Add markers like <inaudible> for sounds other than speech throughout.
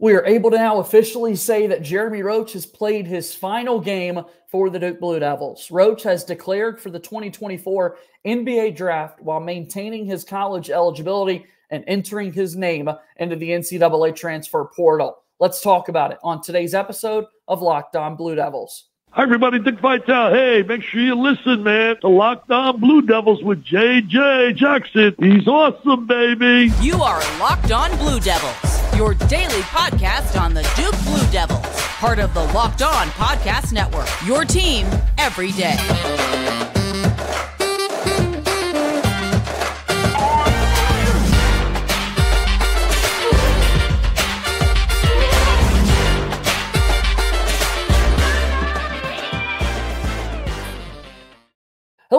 We are able to now officially say that Jeremy Roach has played his final game for the Duke Blue Devils. Roach has declared for the 2024 NBA draft while maintaining his college eligibility and entering his name into the NCAA transfer portal. Let's talk about it on today's episode of Locked On Blue Devils. Hi, everybody. Dick Vitale. Hey, make sure you listen, man, to Locked On Blue Devils with JJ Jackson. He's awesome, baby. You are Locked On Blue Devils, your daily podcast on the Duke Blue Devils, part of the Locked On Podcast Network. Your team every day.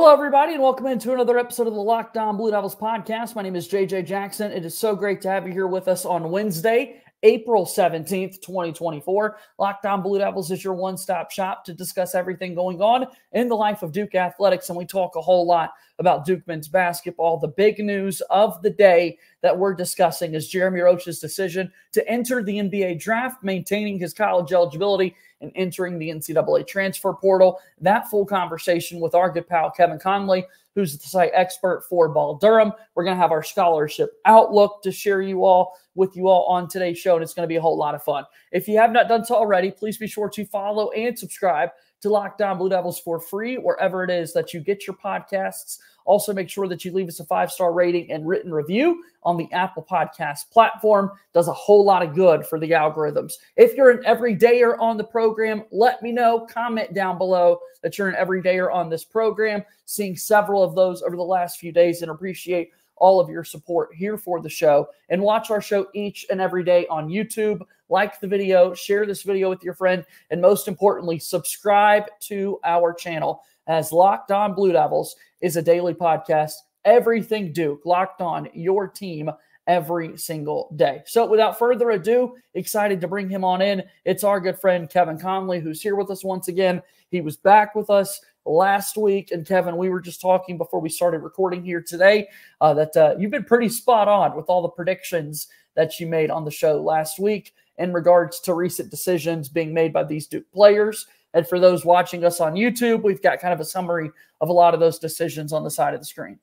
Hello, everybody, and welcome into another episode of the Locked On Blue Devils podcast. My name is JJ Jackson. It is so great to have you here with us on Wednesday, April 17th, 2024. Locked On Blue Devils is your one stop shop to discuss everything going on in the life of Duke athletics. And we talk a whole lot about Duke men's basketball. The big news of the day that we're discussing is Jeremy Roach's decision to enter the NBA draft, maintaining his college eligibility and entering the NCAA transfer portal. That full conversation with our good pal Kevin Connelly, who's the site expert for Ball Durham. We're going to have our scholarship outlook to share you all with you all on today's show, and it's going to be a whole lot of fun. If you have not done so already, please be sure to follow and subscribe to Locked On Blue Devils for free wherever it is that you get your podcasts. Also, make sure that you leave us a five star rating and written review on the Apple Podcast platform. Does a whole lot of good for the algorithms. If you're an everydayer on the program, let me know. Comment down below that you're an everydayer on this program. Seeing several of those over the last few days and appreciate all of your support here for the show. And watch our show each and every day on YouTube. Like the video, share this video with your friend, and most importantly, subscribe to our channel as Locked On Blue Devils is a daily podcast. Everything Duke, locked on your team every single day. So, without further ado, excited to bring him on in. It's our good friend Kevin Connelly, who's here with us once again. He was back with us last week. And Kevin, we were just talking before we started recording here today uh, that uh, you've been pretty spot on with all the predictions that you made on the show last week in regards to recent decisions being made by these Duke players. And for those watching us on YouTube, we've got kind of a summary of a lot of those decisions on the side of the screen.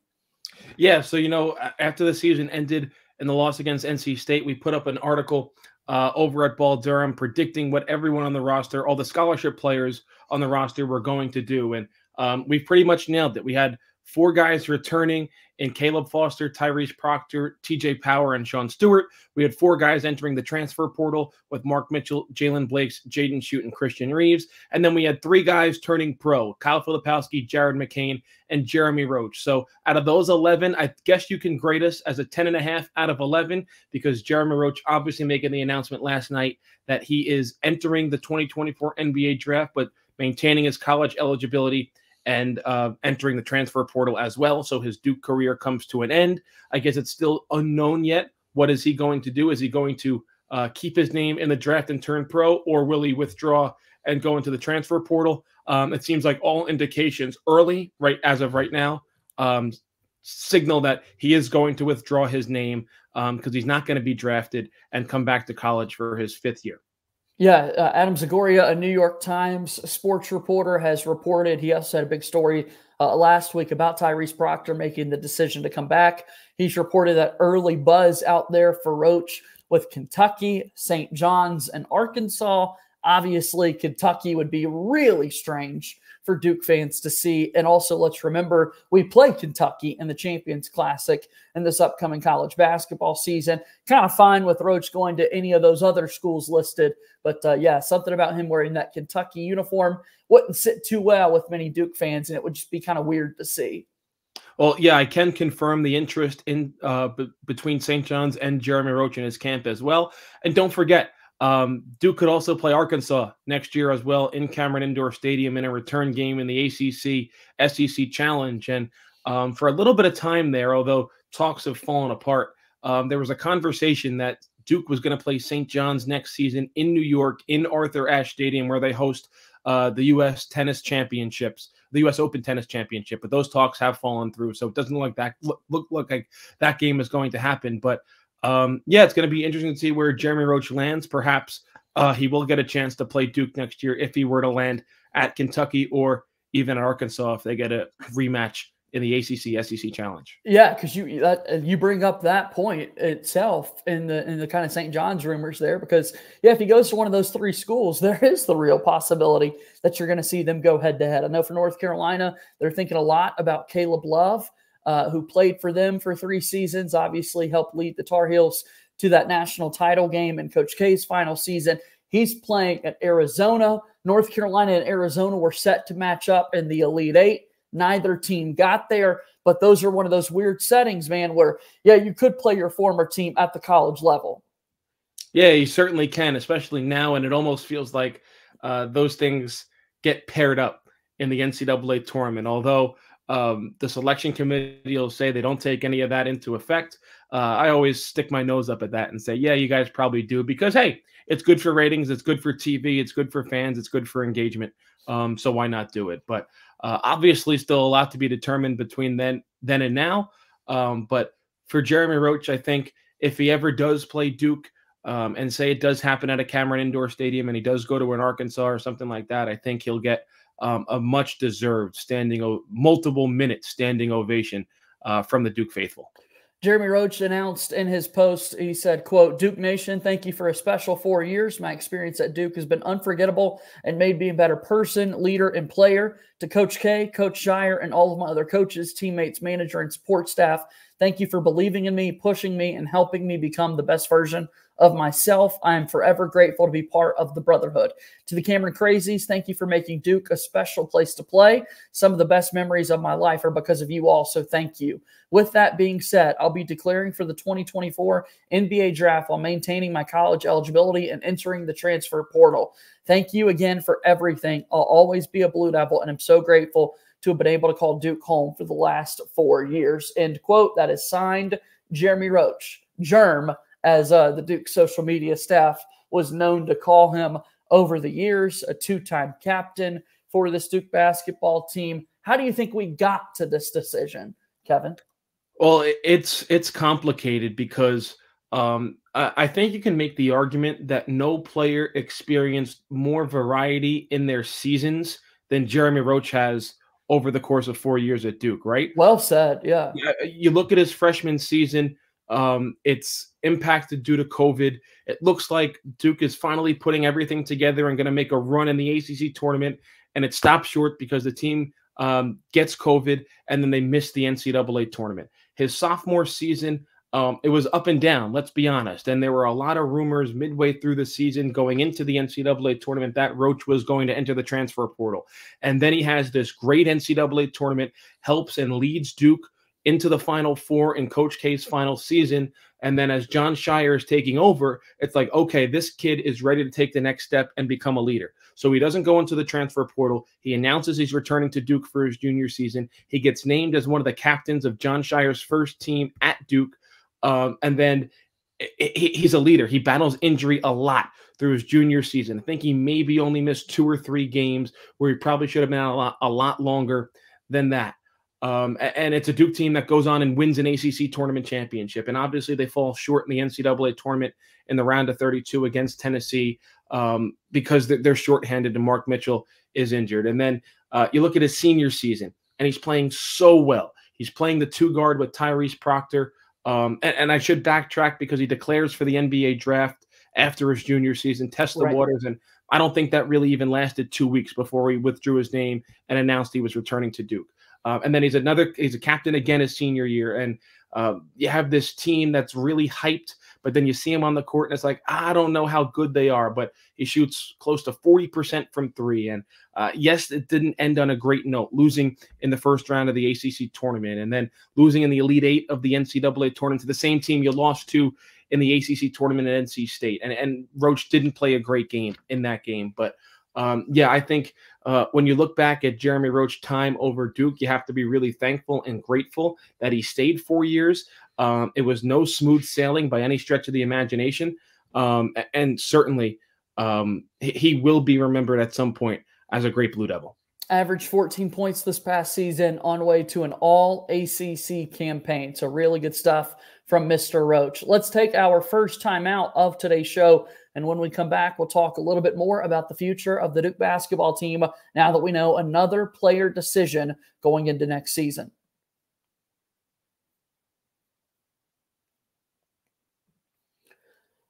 Yeah. So, you know, after the season ended and the loss against NC State, we put up an article uh, over at Ball Durham predicting what everyone on the roster, all the scholarship players on the roster were going to do. And um, we've pretty much nailed it. We had four guys returning in Caleb Foster, Tyrese Proctor, TJ Power, and Sean Stewart. We had four guys entering the transfer portal with Mark Mitchell, Jaylen Blakes, Jaden Schutt, and Christian Reeves. And then we had three guys turning pro Kyle Filipowski, Jared McCain, and Jeremy Roach. So out of those 11, I guess you can grade us as a 10.5 out of 11 because Jeremy Roach obviously making the announcement last night that he is entering the 2024 NBA draft, but maintaining his college eligibility and uh, entering the transfer portal as well. So his Duke career comes to an end. I guess it's still unknown yet. What is he going to do? Is he going to uh, keep his name in the draft and turn pro, or will he withdraw and go into the transfer portal? Um, it seems like all indications early, right as of right now, um, signal that he is going to withdraw his name because um, he's not going to be drafted and come back to college for his fifth year. Yeah, uh, Adam Zagoria, a New York Times sports reporter, has reported. He also had a big story uh, last week about Tyrese Proctor making the decision to come back. He's reported that early buzz out there for Roach with Kentucky, St. John's, and Arkansas. Obviously, Kentucky would be really strange for Duke fans to see. And also, let's remember we play Kentucky in the Champions Classic in this upcoming college basketball season. Kind of fine with Roach going to any of those other schools listed. But uh, yeah, something about him wearing that Kentucky uniform wouldn't sit too well with many Duke fans, and it would just be kind of weird to see. Well, yeah, I can confirm the interest in uh, between St. John's and Jeremy Roach in his camp as well. And don't forget, um, Duke could also play Arkansas next year as well in Cameron Indoor Stadium in a return game in the ACC SEC Challenge. And um, for a little bit of time there, although talks have fallen apart, um, there was a conversation that Duke was going to play St. John's next season in New York in Arthur Ashe Stadium, where they host uh, the U.S. Tennis Championships, the U.S. Open Tennis Championship. But those talks have fallen through, so it doesn't look like that look, look like that game is going to happen. But um, yeah, it's going to be interesting to see where Jeremy Roach lands. Perhaps uh, he will get a chance to play Duke next year if he were to land at Kentucky or even at Arkansas if they get a rematch in the ACC SEC Challenge. Yeah, because you that you bring up that point itself in the in the kind of St. John's rumors there. Because yeah, if he goes to one of those three schools, <laughs> there is the real possibility that you're going to see them go head to head. I know for North Carolina, they're thinking a lot about Caleb Love, uh, who played for them for three seasons. Obviously, helped lead the Tar Heels to that national title game in Coach K's final season. He's playing at Arizona. North Carolina and Arizona were set to match up in the Elite Eight. Neither team got there, but those are one of those weird settings, man, where, yeah, you could play your former team at the college level. Yeah, you certainly can, especially now. And it almost feels like uh, those things get paired up in the NCAA tournament. Although um, the selection committee will say they don't take any of that into effect, uh, I always stick my nose up at that and say, yeah, you guys probably do because, hey, it's good for ratings, it's good for TV, it's good for fans, it's good for engagement. Um, so why not do it? But uh, obviously, still a lot to be determined between then then and now. Um, but for Jeremy Roach, I think if he ever does play Duke, um, and say it does happen at a Cameron Indoor Stadium, and he does go to an Arkansas or something like that, I think he'll get um, a much deserved standing, multiple minute standing ovation uh, from the Duke faithful. Jeremy Roach announced in his post, he said, quote, Duke Nation, thank you for a special four years. My experience at Duke has been unforgettable and made me a better person, leader, and player. To Coach K, Coach Scheyer, and all of my other coaches, teammates, manager, and support staff, thank you for believing in me, pushing me, and helping me become the best version of myself. I am forever grateful to be part of the brotherhood. To the Cameron Crazies, thank you for making Duke a special place to play. Some of the best memories of my life are because of you all, so thank you. With that being said, I'll be declaring for the 2024 NBA draft while maintaining my college eligibility and entering the transfer portal. Thank you again for everything. I'll always be a Blue Devil, and I'm so grateful to have been able to call Duke home for the last four years. End quote. That is signed Jeremy Roach. Germ as uh, the Duke social media staff was known to call him over the years, a two time captain for this Duke basketball team. How do you think we got to this decision, Kevin? Well, it's it's complicated because um, I think you can make the argument that no player experienced more variety in their seasons than Jeremy Roach has over the course of four years at Duke, right? Well said. Yeah. You look at his freshman season, um, it's impacted due to COVID. It looks like Duke is finally putting everything together and going to make a run in the ACC tournament, and it stopped short because the team um, gets COVID and then they miss the NCAA tournament. His sophomore season, um, it was up and down, let's be honest. And there were a lot of rumors midway through the season going into the NCAA tournament that Roach was going to enter the transfer portal. And then he has this great NCAA tournament, helps and leads Duke into the Final Four in Coach K's final season. And then as Jon Scheyer is taking over, it's like, okay, this kid is ready to take the next step and become a leader. So he doesn't go into the transfer portal. He announces he's returning to Duke for his junior season. He gets named as one of the captains of Jon Scheyer's first team at Duke. Um, and then he's a leader. He battles injury a lot through his junior season. I think he maybe only missed two or three games where he probably should have been a lot, a lot longer than that. Um, and it's a Duke team that goes on and wins an ACC tournament championship. And obviously, they fall short in the NCAA tournament in the round of 32 against Tennessee um, because they're, shorthanded and Mark Mitchell is injured. And then uh, you look at his senior season, and he's playing so well. He's playing the two guard with Tyrese Proctor. Um, and, and, I should backtrack because he declares for the NBA draft after his junior season, test the right. waters. And I don't think that really even lasted two weeks before he withdrew his name and announced he was returning to Duke. Um, and then he's another, he's a captain again his senior year. And uh, you have this team that's really hyped, but then you see him on the court and it's like, I don't know how good they are, but he shoots close to 40% from three. And uh, yes, it didn't end on a great note, losing in the first round of the ACC tournament and then losing in the Elite Eight of the NCAA tournament to the same team you lost to in the ACC tournament at NC State. And, and Roach didn't play a great game in that game, but um, yeah, I think uh, when you look back at Jeremy Roach time over Duke, you have to be really thankful and grateful that he stayed four years. Um, it was no smooth sailing by any stretch of the imagination. Um, and certainly um, he will be remembered at some point as a great Blue Devil. averaged 14 points this past season on way to an all ACC campaign. So, really good stuff from Mr. Roach. Let's take our first time out of today's show. And when we come back, we'll talk a little bit more about the future of the Duke basketball team now that we know another player decision going into next season.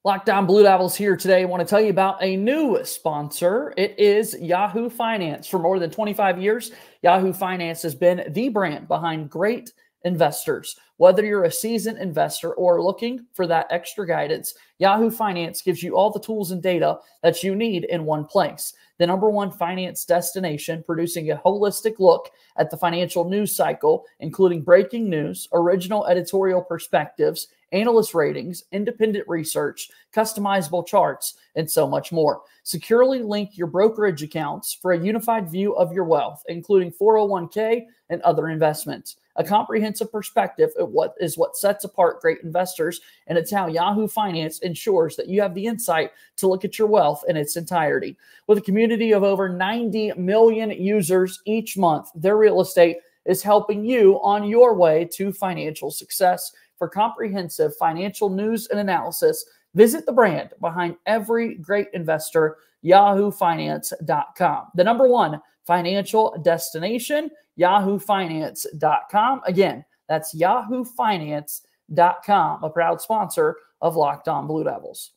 Locked On Blue Devils here today. I want to tell you about a new sponsor. It is Yahoo Finance. For more than 25 years, Yahoo Finance has been the brand behind great investors. Whether you're a seasoned investor or looking for that extra guidance, Yahoo Finance gives you all the tools and data that you need in one place. The number one finance destination, producing a holistic look at the financial news cycle, including breaking news, original editorial perspectives, analyst ratings, independent research, customizable charts, and so much more. Securely link your brokerage accounts for a unified view of your wealth, including 401k and other investments. A comprehensive perspective of what is what sets apart great investors, and it's how Yahoo Finance ensures that you have the insight to look at your wealth in its entirety. With a community of over 90 million users each month, their real estate is helping you on your way to financial success. For comprehensive financial news and analysis, visit the brand behind every great investor, yahoofinance.com. The number one financial destination, yahoofinance.com. Again, that's yahoofinance.com, a proud sponsor of Locked On Blue Devils.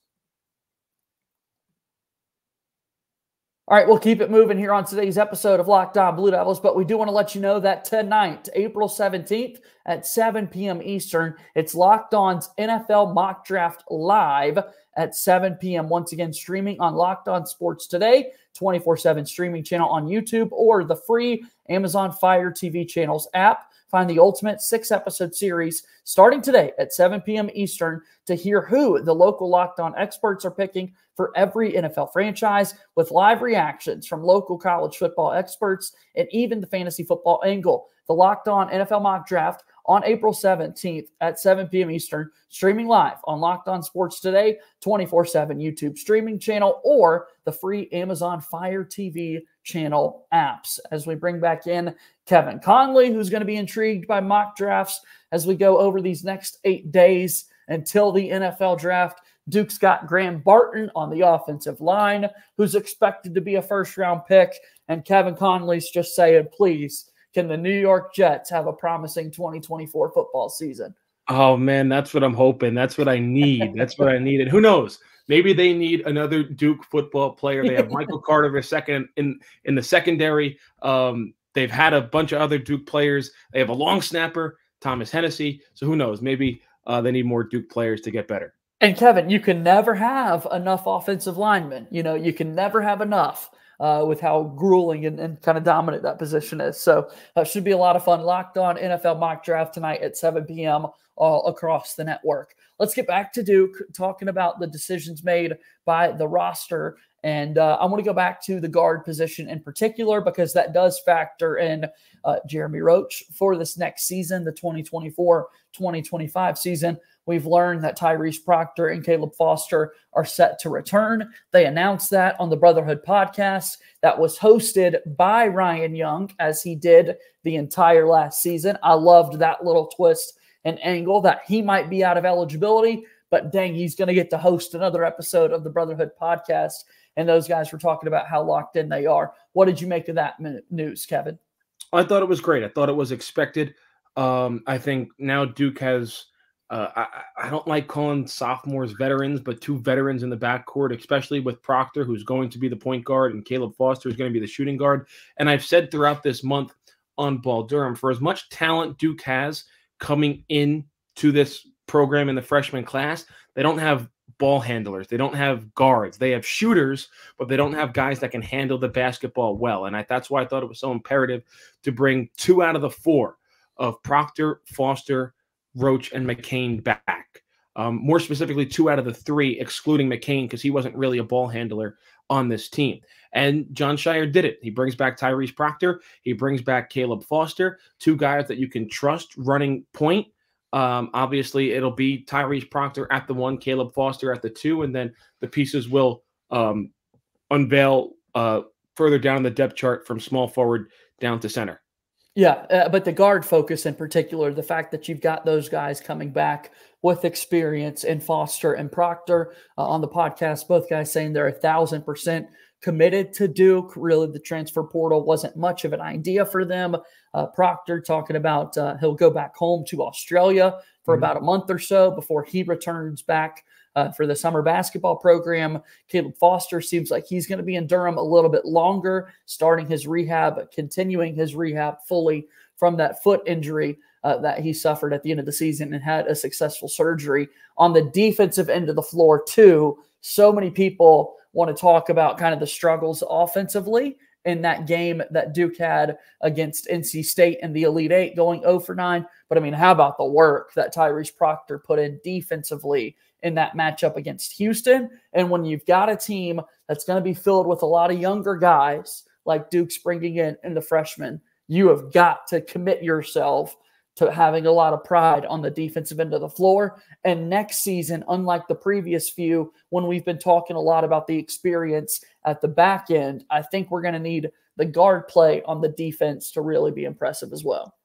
All right, we'll keep it moving here on today's episode of Locked On Blue Devils, but we do want to let you know that tonight, April 17th at 7 p.m. Eastern, it's Locked On's NFL Mock Draft Live at 7 p.m. Once again, streaming on Locked On Sports Today, 24 7 streaming channel on YouTube or the free Amazon Fire TV channels app. Find the ultimate six episode series starting today at 7 p.m. Eastern to hear who the local Locked On experts are picking for every NFL franchise with live reactions from local college football experts and even the fantasy football angle. The Locked On NFL Mock Draft on April 17th at 7 p.m. Eastern, streaming live on Locked On Sports Today, 24 7 YouTube streaming channel, or the free Amazon Fire TV channel apps. As we bring back in Kevin Connelly, who's going to be intrigued by mock drafts as we go over these next eight days until the NFL draft. Duke's got Graham Barton on the offensive line, who's expected to be a first round pick. And Kevin Connelly's just saying, please, can the New York Jets have a promising 2024 football season? Oh man, that's what I'm hoping. That's what I need. That's what I need. And who knows? Maybe they need another Duke football player. They have Michael Carter second in in the secondary. Um, They've had a bunch of other Duke players. They have a long snapper, Thomas Hennessy. So who knows? Maybe uh, they need more Duke players to get better. And Kevin, you can never have enough offensive linemen. You know, you can never have enough uh, with how grueling and, and, kind of dominant that position is. So uh, should be a lot of fun. Locked on NFL mock draft tonight at 7 p.m. all across the network. Let's get back to Duke, talking about the decisions made by the roster and uh, I want to go back to the guard position in particular because that does factor in uh, Jeremy Roach for this next season, the 2024 2025 season. We've learned that Tyrese Proctor and Caleb Foster are set to return. They announced that on the Brotherhood podcast that was hosted by Ryan Young, as he did the entire last season. I loved that little twist and angle that he might be out of eligibility, but dang, he's going to get to host another episode of the Brotherhood podcast and those guys were talking about how locked in they are. What did you make of that news, Kevin? I thought it was great. I thought it was expected. Um, I think now Duke has. Uh, I, I, don't like calling sophomores veterans, but two veterans in the backcourt, especially with Proctor, who's going to be the point guard, and Caleb Foster is going to be the shooting guard. And I've said throughout this month on Ball Durham, for as much talent Duke has coming in to this program in the freshman class, they don't have ball handlers. They don't have guards. They have shooters, but they don't have guys that can handle the basketball well. And I, that's why I thought it was so imperative to bring two out of the four of Proctor, Foster, Roach, and McCain back. Um, more specifically, two out of the three, excluding McCain, because he wasn't really a ball handler on this team. And Jon Scheyer did it. He brings back Tyrese Proctor. He brings back Caleb Foster, two guys that you can trust running point um, obviously, it'll be Tyrese Proctor at the one, Caleb Foster at the two, and then the pieces will um, unveil uh, further down the depth chart from small forward down to center. Yeah, uh, but the guard focus in particular, the fact that you've got those guys coming back with experience in Foster and Proctor uh, on the podcast, both guys saying they're a thousand percent committed to Duke. Really, the transfer portal wasn't much of an idea for them. Uh, Proctor talking about uh, he'll go back home to Australia for mm-hmm. about a month or so before he returns back uh, for the summer basketball program. Caleb Foster seems like he's going to be in Durham a little bit longer, starting his rehab, continuing his rehab fully from that foot injury uh, that he suffered at the end of the season and had a successful surgery. On the defensive end of the floor, too, so many people want to talk about kind of the struggles offensively in that game that Duke had against NC State in the Elite Eight, going 0 for 9. But I mean, how about the work that Tyrese Proctor put in defensively in that matchup against Houston? And when you've got a team that's going to be filled with a lot of younger guys like Duke's bringing in in the freshmen, you have got to commit yourself to having a lot of pride on the defensive end of the floor. And next season, unlike the previous few, when we've been talking a lot about the experience at the back end, I think we're going to need the guard play on the defense to really be impressive as well.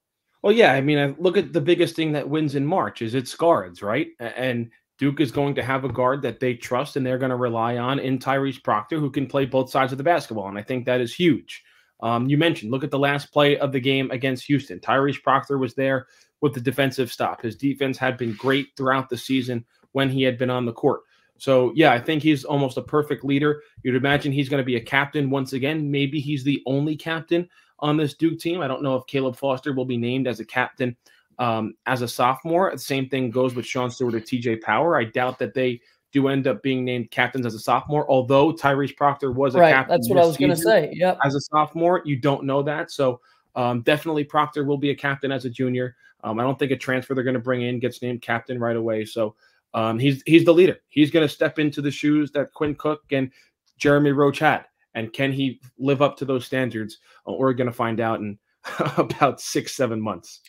Well, yeah, I mean, look at the biggest thing that wins in March is its guards, right? And Duke is going to have a guard that they trust and they're going to rely on in Tyrese Proctor, who can play both sides of the basketball. And I think that is huge. Um, you mentioned, look at the last play of the game against Houston. Tyrese Proctor was there with the defensive stop. His defense had been great throughout the season when he had been on the court. So, yeah, I think he's almost a perfect leader. You'd imagine he's going to be a captain once again. Maybe he's the only captain on this Duke team. I don't know if Caleb Foster will be named as a captain um, as a sophomore. The same thing goes with Sean Stewart or TJ Power. I doubt that they do end up being named captains as a sophomore. Although Tyrese Proctor was a right, captain, that's what I was going to say. Yep. as a sophomore, you don't know that. So um, definitely Proctor will be a captain as a junior. Um, I don't think a transfer they're going to bring in gets named captain right away. So um, he's he's the leader. He's going to step into the shoes that Quinn Cook and Jeremy Roach had. And can he live up to those standards? Uh, we're going to find out in <laughs> about six, seven months.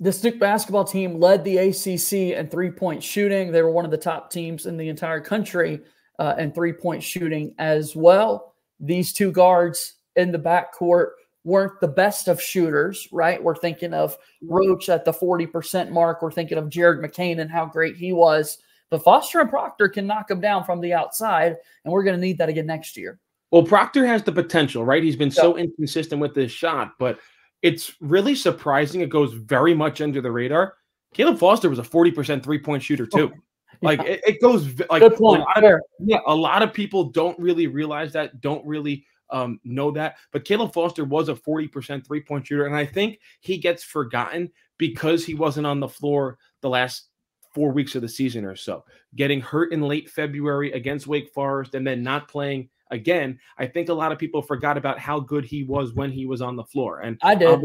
The Duke basketball team led the ACC in three point shooting. They were one of the top teams in the entire country uh, in three point shooting as well. These two guards in the backcourt weren't the best of shooters, right? We're thinking of Roach at the 40% mark. We're thinking of Jared McCain and how great he was. But Foster and Proctor can knock him down from the outside, and we're going to need that again next year. Well, Proctor has the potential, right? He's been so inconsistent with his shot, but it's really surprising. It goes very much under the radar. Caleb Foster was a 40% three point shooter, too. <laughs> Like yeah. it, it, goes like. A lot of, yeah, a lot of people don't really realize that, don't really um, know that. But Caleb Foster was a 40% three point shooter. And I think he gets forgotten because he wasn't on the floor the last four weeks of the season or so. Getting hurt in late February against Wake Forest and then not playing again, I think a lot of people forgot about how good he was when he was on the floor. And I did.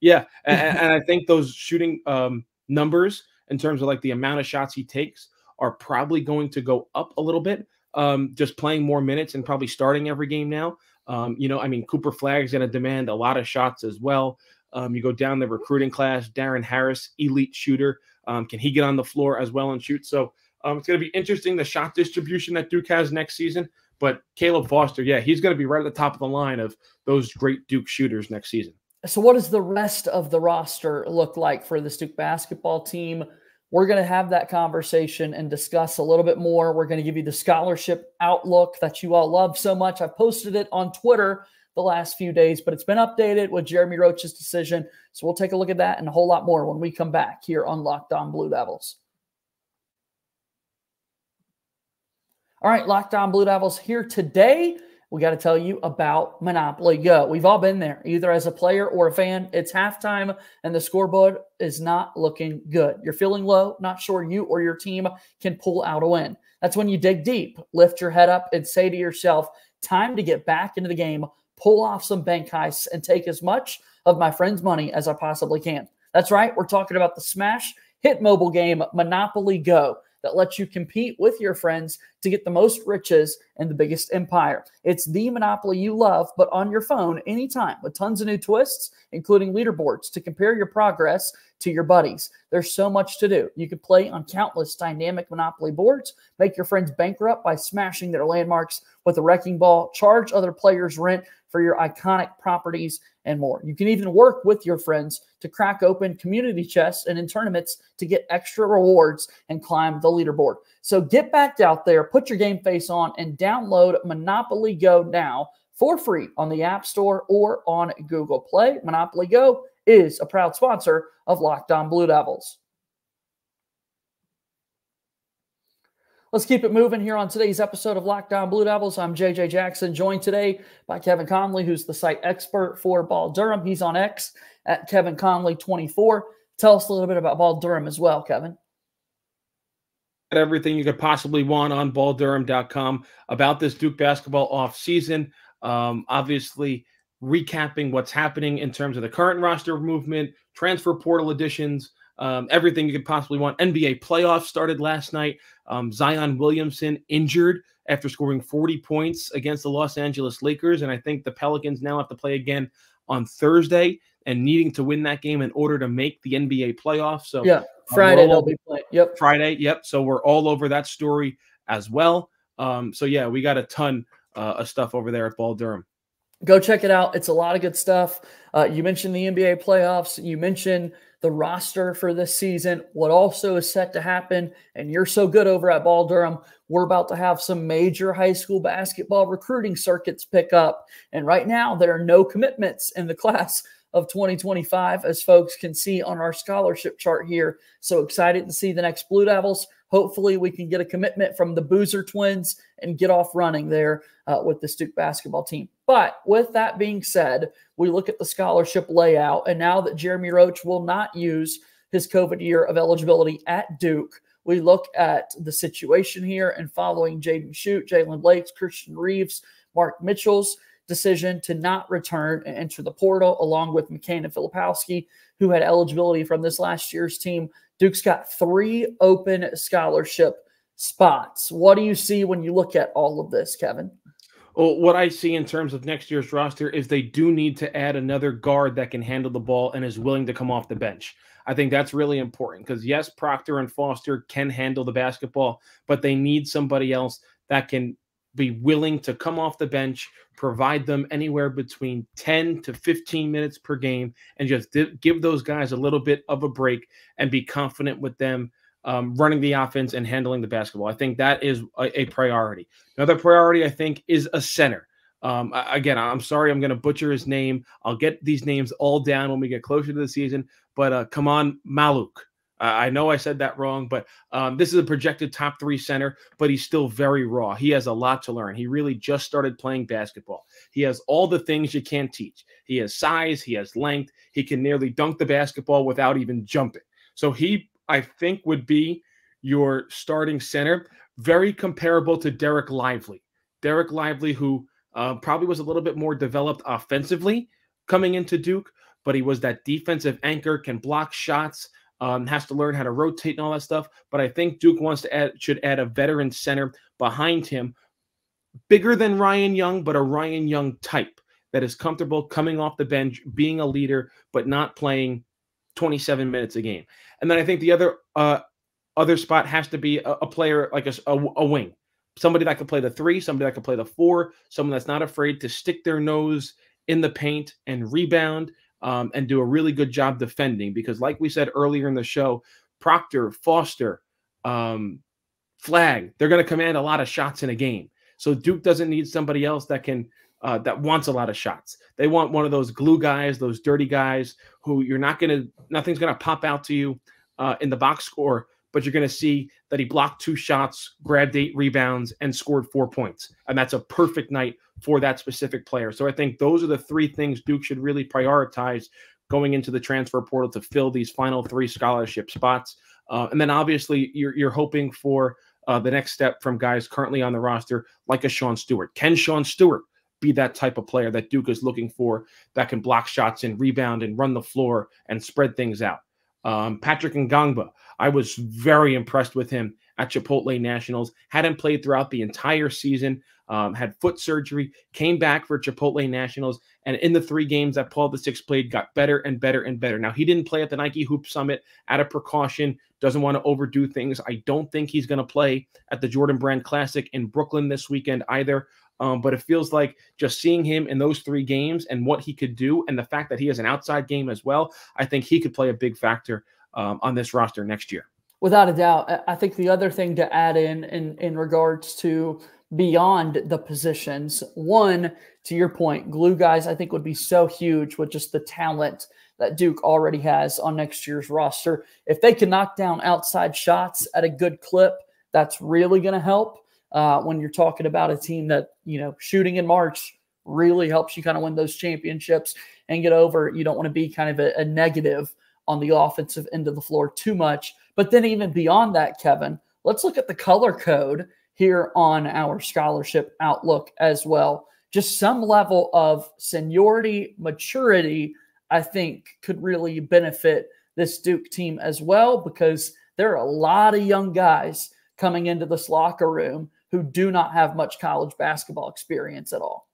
Yeah. and, <laughs> and, I think those shooting um, numbers in terms of like the amount of shots he takes are probably going to go up a little bit. Um, just playing more minutes and probably starting every game now. Um, you know, I mean, Cooper Flagg's going to demand a lot of shots as well. Um, you go down the recruiting class, Darren Harris, elite shooter. Um, can he get on the floor as well and shoot? So um, it's going to be interesting the shot distribution that Duke has next season. But Caleb Foster, yeah, he's going to be right at the top of the line of those great Duke shooters next season. So, what does the rest of the roster look like for the Duke basketball team? We're going to have that conversation and discuss a little bit more. We're going to give you the scholarship outlook that you all love so much. I've posted it on Twitter the last few days, but it's been updated with Jeremy Roach's decision. So we'll take a look at that and a whole lot more when we come back here on Locked On Blue Devils. All right, Locked On Blue Devils here today. We got to tell you about Monopoly Go. We've all been there, either as a player or a fan. It's halftime, and the scoreboard is not looking good. You're feeling low, not sure you or your team can pull out a win. That's when you dig deep, lift your head up, and say to yourself, time to get back into the game, pull off some bank heists, and take as much of my friend's money as I possibly can. That's right, we're talking about the smash hit mobile game Monopoly Go that lets you compete with your friends to get the most riches and the biggest empire. It's the monopoly you love, but on your phone anytime with tons of new twists, including leaderboards to compare your progress to your buddies. There's so much to do. You can play on countless dynamic monopoly boards, make your friends bankrupt by smashing their landmarks with a wrecking ball, charge other players rent for your iconic properties and more. You can even work with your friends to crack open community chests and in tournaments to get extra rewards and climb the leaderboard. So get back out there, put your game face on, and download Monopoly Go now for free on the App Store or on Google Play. Monopoly Go is a proud sponsor of Locked On Blue Devils. Let's keep it moving here on today's episode of Locked On Blue Devils. I'm JJ Jackson, joined today by Kevin Connelly, who's the site expert for Ball Durham. He's on X at Kevin Connelly 24. Tell us a little bit about Ball Durham as well, Kevin. Everything you could possibly want on balldurham.com about this Duke basketball off season. Um, obviously, recapping what's happening in terms of the current roster movement, transfer portal additions, um, everything you could possibly want. NBA playoffs started last night. Um, Zion Williamson injured after scoring 40 points against the Los Angeles Lakers. And I think the Pelicans now have to play again on Thursday and needing to win that game in order to make the NBA playoffs. So, yeah, Friday um, they'll be playing. Yep. Friday. Yep. So, we're all over that story as well. Um, so, yeah, we got a ton uh, of stuff over there at Ball Durham. Go check it out. It's a lot of good stuff. Uh, you mentioned the NBA playoffs. You mentioned the roster for this season, what also is set to happen. And you're so good over at Ball Durham. We're about to have some major high school basketball recruiting circuits pick up. And right now, there are no commitments in the <laughs> class of 2025, as folks can see on our scholarship chart here. So excited to see the next Blue Devils. Hopefully, we can get a commitment from the Boozer twins and get off running there uh, with the Duke basketball team. But with that being said, we look at the scholarship layout, and now that Jeremy Roach will not use his COVID year of eligibility at Duke, we look at the situation here and following Jaden Schutt, Jaylen Blake's, Christian Reeves, Mark Mitchell's decision to not return and enter the portal, along with McCain and Filipowski, who had eligibility from this last year's team. Duke's got three open scholarship spots. What do you see when you look at all of this, Kevin? Well, what I see in terms of next year's roster is they do need to add another guard that can handle the ball and is willing to come off the bench. I think that's really important because yes, Proctor and Foster can handle the basketball, but they need somebody else that can be willing to come off the bench, provide them anywhere between 10 to 15 minutes per game, and just give those guys a little bit of a break and be confident with them um, running the offense and handling the basketball. I think that is a, a priority. Another priority, I think, is a center. Um, again, I'm sorry, I'm going to butcher his name. I'll get these names all down when we get closer to the season. But uh, on, Maluk. Uh, I know I said that wrong, but um, this is a projected top three center, but he's still very raw. He has a lot to learn. He really just started playing basketball. He has all the things you can't teach. He has size, he has length, he can nearly dunk the basketball without even jumping. So he I think would be your starting center, very comparable to Dereck Lively. Dereck Lively, who uh, probably was a little bit more developed offensively coming into Duke, but he was that defensive anchor, can block shots, um, has to learn how to rotate and all that stuff. But I think Duke wants to add, should add a veteran center behind him, bigger than Ryan Young, but a Ryan Young type that is comfortable coming off the bench, being a leader, but not playing 27 minutes a game. And then I think the other uh, other spot has to be a, a player like a, a, a, wing, somebody that can play the three, somebody that can play the four, someone that's not afraid to stick their nose in the paint and rebound um, and do a really good job defending. Because, like we said earlier in the show, Proctor, Foster, um, Flagg, they're going to command a lot of shots in a game. So Duke doesn't need somebody else that can uh, that wants a lot of shots. They want one of those glue guys, those dirty guys who you're not going to, nothing's going to pop out to you uh, in the box score, but you're going to see that he blocked two shots, grabbed eight rebounds, and scored four points. And that's a perfect night for that specific player. So I think those are the three things Duke should really prioritize going into the transfer portal to fill these final three scholarship spots. Uh, and then obviously you're, you're hoping for uh, the next step from guys currently on the roster, like a Sean Stewart. Can Sean Stewart be that type of player that Duke is looking for that can block shots and rebound and run the floor and spread things out. Um, Patrick Ngongba, I was very impressed with him at Chipotle Nationals. Hadn't played throughout the entire season. Um, had foot surgery, came back for Chipotle Nationals, and in the three games that Paul the Six played, got better and better and better. Now he didn't play at the Nike Hoop Summit out of precaution, doesn't want to overdo things. I don't think he's going to play at the Jordan Brand Classic in Brooklyn this weekend either. Um, but it feels like just seeing him in those three games and what he could do, and the fact that he has an outside game as well, I think he could play a big factor um, on this roster next year. Without a doubt, I think the other thing to add in in, in regards to beyond the positions, one to your point, glue guys I think would be so huge with just the talent that Duke already has on next year's roster. If they can knock down outside shots at a good clip, that's really going to help uh, when you're talking about a team that, you know, shooting in March really helps you kind of win those championships and get over. You don't want to be kind of a, a negative on the offensive end of the floor too much. But then, even beyond that, Kevin, let's look at the color code here on our scholarship outlook as well. Just some level of seniority, maturity, I think could really benefit this Duke team as well because there are a lot of young guys coming into this locker room who do not have much college basketball experience at all.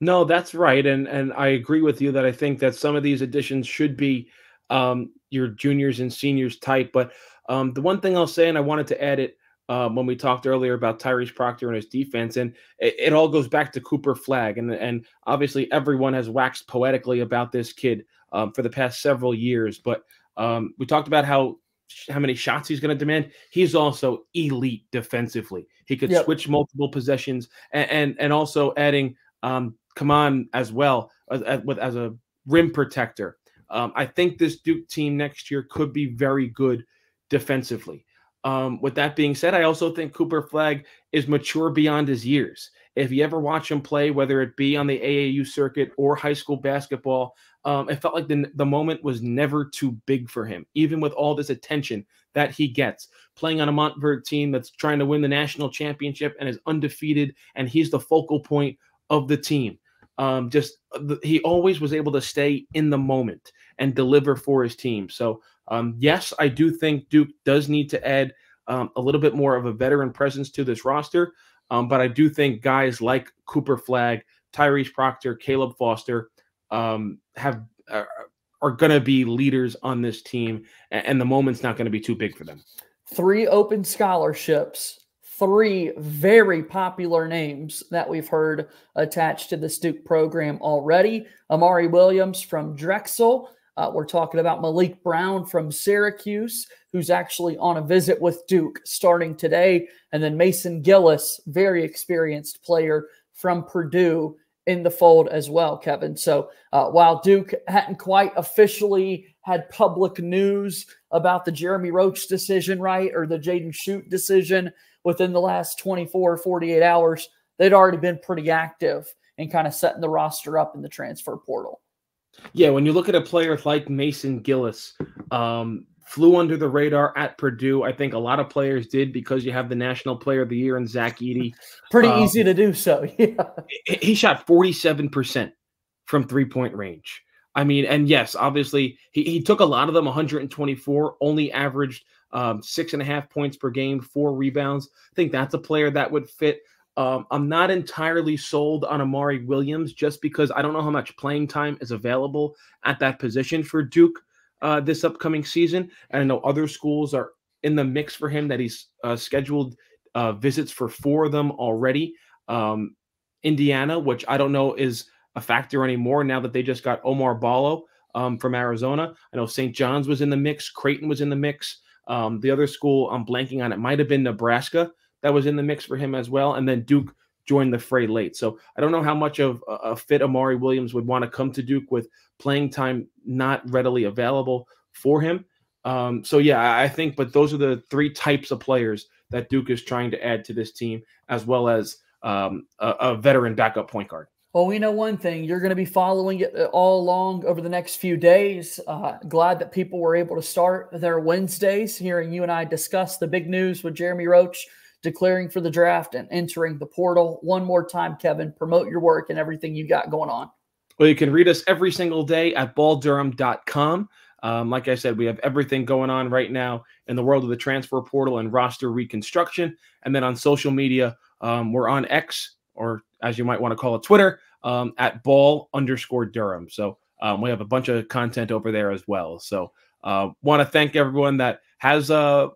No, that's right, and and I agree with you that I think that some of these additions should be um, your juniors and seniors type. But um, the one thing I'll say, and I wanted to add it um, when we talked earlier about Tyrese Proctor and his defense, and it, it, all goes back to Cooper Flagg, and and obviously everyone has waxed poetically about this kid um, for the past several years. But um, we talked about how how many shots he's going to demand. He's also elite defensively. He could yep. switch multiple possessions and, and and, also adding um, Khaman as well as, as, as a rim protector. Um, I think this Duke team next year could be very good defensively. Um, with that being said, I also think Cooper Flagg is mature beyond his years. If you ever watch him play, whether it be on the AAU circuit or high school basketball, um, it felt like the, the moment was never too big for him, even with all this attention that he gets. Playing on a Montverde team that's trying to win the national championship and is undefeated, and he's the focal point of the team. Um, just he always was able to stay in the moment and deliver for his team. So um, yes, I do think Duke does need to add um, a little bit more of a veteran presence to this roster. Um, but I do think guys like Cooper Flagg, Tyrese Proctor, Caleb Foster um, have uh, are going to be leaders on this team, and, and the moment's not going to be too big for them. Three open scholarships three very popular names that we've heard attached to the Duke program already. Amari Williams from Drexel. Uh, we're talking about Maliq Brown from Syracuse, who's actually on a visit with Duke starting today. And then Mason Gillis, very experienced player from Purdue in the fold as well, Kevin. So uh, while Duke hadn't quite officially had public news about the Jeremy Roach decision, right, or the Jaden Schutt decision, within the last 24, 48 hours, they'd already been pretty active in kind of setting the roster up in the transfer portal. Yeah, when you look at a player like Mason Gillis, um, flew under the radar at Purdue. I think a lot of players did because you have the National Player of the Year in Zach Edey. Pretty um, easy to do so. <laughs> Yeah. He shot 47% from three point range. I mean, and yes, obviously he, he took a lot of them 124, only averaged um, six and a half points per game, four rebounds. I think that's a player that would fit. Um, I'm not entirely sold on Amari Williams just because I don't know how much playing time is available at that position for Duke uh, this upcoming season. And I know other schools are in the mix for him that he's uh, scheduled uh, visits for four of them already. Um, Indiana, which I don't know is a factor anymore now that they just got Oumar Ballo um, from Arizona. I know St. John's was in the mix, Creighton was in the mix. Um, the other school I'm blanking on it might have been Nebraska that was in the mix for him as well, and then Duke joined the fray late. So I don't know how much of a fit Amari Williams would want to come to Duke with playing time not readily available for him. Um, so yeah, I think, but those are the three types of players that Duke is trying to add to this team, as well as um, a, a veteran backup point guard. Well, we know one thing. You're going to be following it all along over the next few days. Uh, glad that people were able to start their Wednesdays hearing you and I discuss the big news with Jeremy Roach declaring for the draft and entering the portal. One more time, Kevin, promote your work and everything you got going on. Well, you can read us every single day at balldurham.com. Um, like I said, we have everything going on right now in the world of the transfer portal and roster reconstruction. And then on social media, um, we're on X, or as you might want to call it, Twitter, um, at ball underscore Durham. So um, we have a bunch of content over there as well. So uh, want to thank everyone that has uh,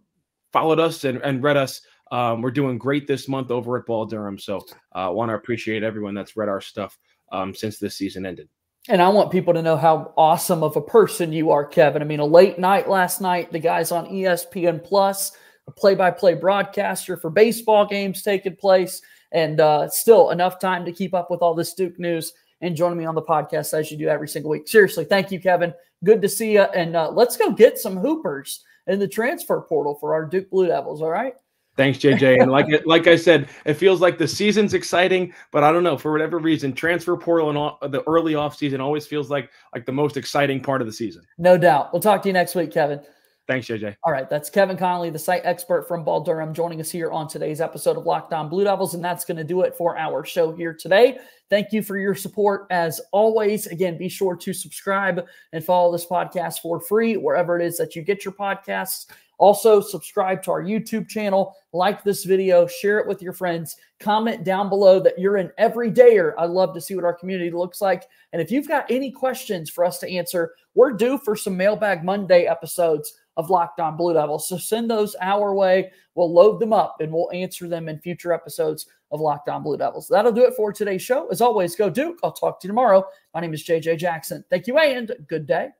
followed us and, and read us. Um, we're doing great this month over at Ball Durham. So I uh, want to appreciate everyone that's read our stuff um, since this season ended. And I want people to know how awesome of a person you are, Kevin. I mean, a late night last night, the guys on ESPN Plus, a play by play broadcaster for baseball games taking place, and uh, still enough time to keep up with all this Duke news and joining me on the podcast as you do every single week. Seriously, thank you, Kevin. Good to see you. And uh, let's go get some Hoopers in the transfer portal for our Duke Blue Devils. All right. Thanks, JJ. And like <laughs> like I said, it feels like the season's exciting, but I don't know for whatever reason, transfer portal and all, the early off season always feels like like the most exciting part of the season. No doubt. We'll talk to you next week, Kevin. Thanks, JJ. All right, that's Kevin Connelly, the site expert from Ball Durham, joining us here on today's episode of Locked On Blue Devils, and that's going to do it for our show here today. Thank you for your support as always. Again, be sure to subscribe and follow this podcast for free wherever it is that you get your podcasts. Also, subscribe to our YouTube channel, like this video, share it with your friends, comment down below that you're an everydayer. I love to see what our community looks like. And if you've got any questions for us to answer, we're due for some Mailbag Monday episodes of Locked On Blue Devils. So send those our way. We'll load them up and we'll answer them in future episodes of Locked On Blue Devils. That'll do it for today's show. As always, go Duke. I'll talk to you tomorrow. My name is JJ Jackson. Thank you and good day.